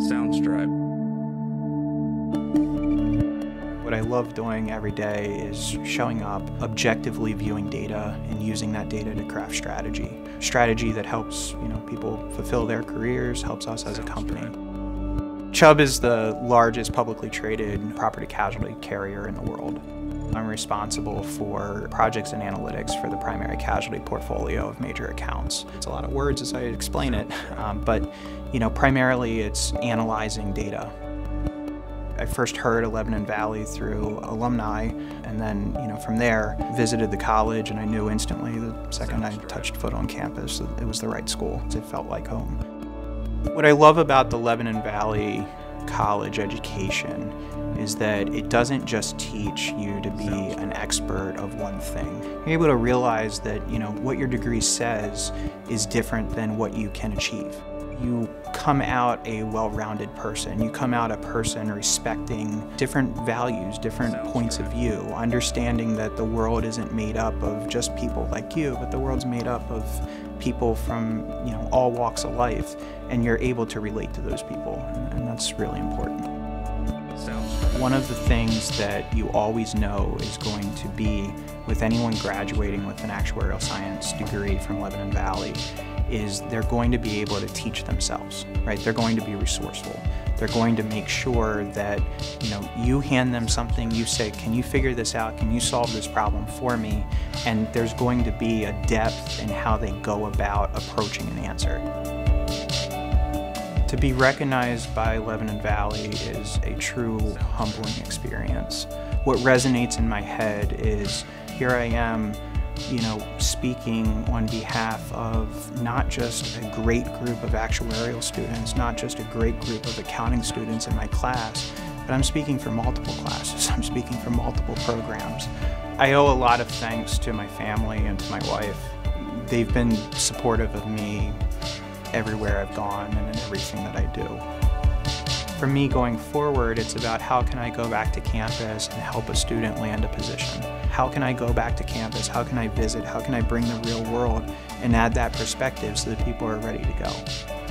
Soundstripe. What I love doing every day is showing up, objectively viewing data, and using that data to craft strategy. Strategy that helps you know people fulfill their careers, helps us as a company. Chubb is the largest publicly traded property casualty carrier in the world. I'm responsible for projects and analytics for the primary casualty portfolio of major accounts. It's a lot of words as I explain it, um, but you know, primarily it's analyzing data. I first heard of Lebanon Valley through alumni, and then, you know, from there, visited the college, and I knew instantly the second I touched foot on campus that it was the right school. It felt like home. What I love about the Lebanon Valley college education is that it doesn't just teach you to be an expert of one thing. You're able to realize that, you know, what your degree says is different than what you can achieve. You come out a well-rounded person. You come out a person respecting different values, different points of view, understanding that the world isn't made up of just people like you, but the world's made up of people from, you know, all walks of life, and you're able to relate to those people, and that's really important. One of the things that you always know is going to be with anyone graduating with an actuarial science degree from Lebanon Valley is they're going to be able to teach themselves, right? They're going to be resourceful. They're going to make sure that, you know, you hand them something, you say, can you figure this out? Can you solve this problem for me? And there's going to be a depth in how they go about approaching an answer. To be recognized by Lebanon Valley is a true humbling experience. What resonates in my head is here I am, you know, speaking on behalf of not just a great group of actuarial students, not just a great group of accounting students in my class, but I'm speaking for multiple classes. I'm speaking for multiple programs. I owe a lot of thanks to my family and to my wife. They've been supportive of me everywhere I've gone and in everything that I do. For me going forward, it's about how can I go back to campus and help a student land a position? How can I go back to campus? How can I visit? How can I bring the real world and add that perspective so that people are ready to go?